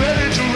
ready to